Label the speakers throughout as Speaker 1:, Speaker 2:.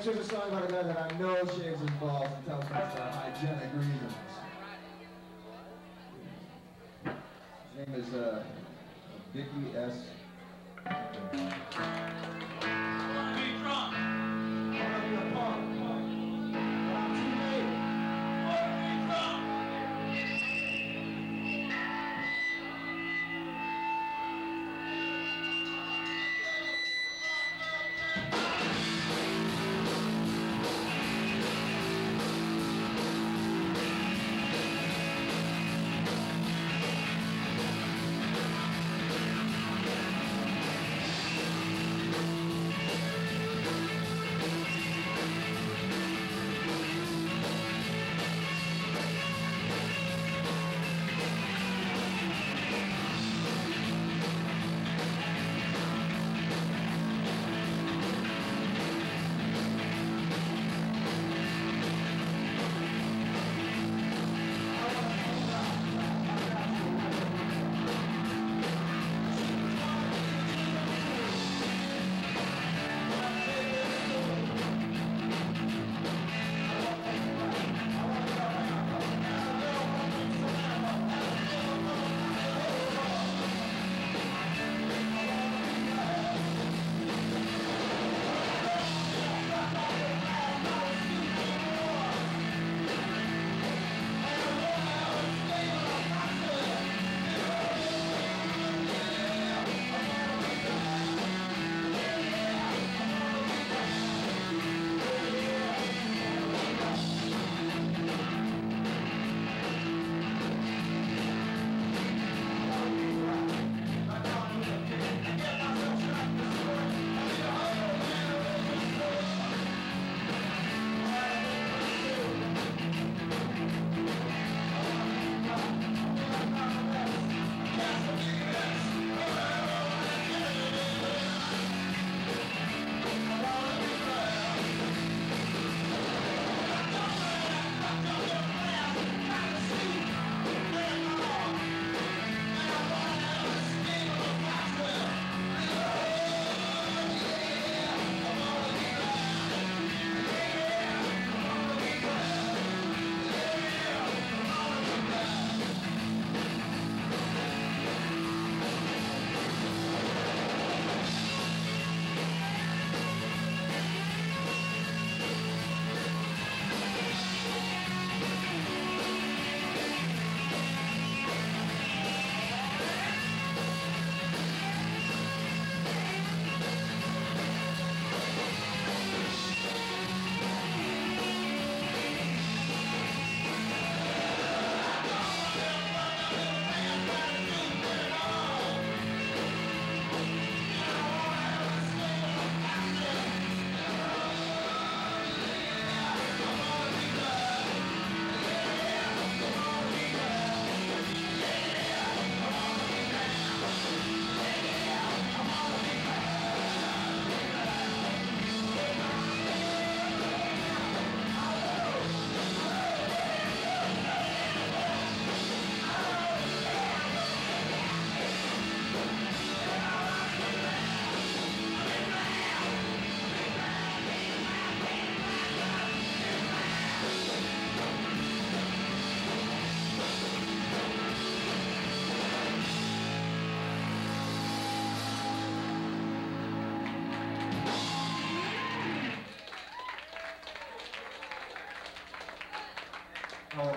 Speaker 1: I chose a song about a guy that I know shaves his balls and tells me for hygienic reasons. His name is uh, Dickie S.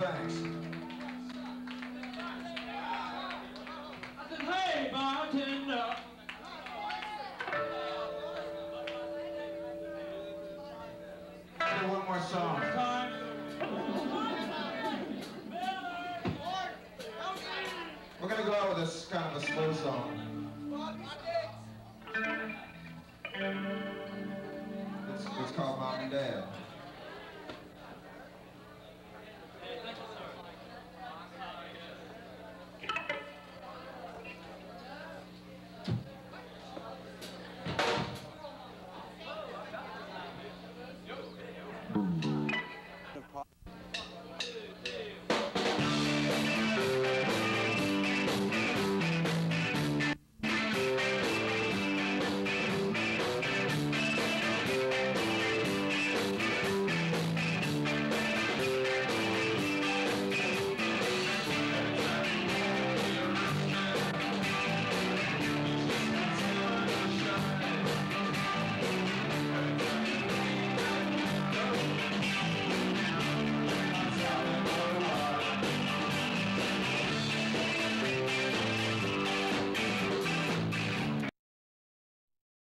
Speaker 1: thanks.
Speaker 2: I said, hey, bartender.
Speaker 1: Do one more song. We're gonna go out with this kind of a slow song. It's, it's called Mom and Dad.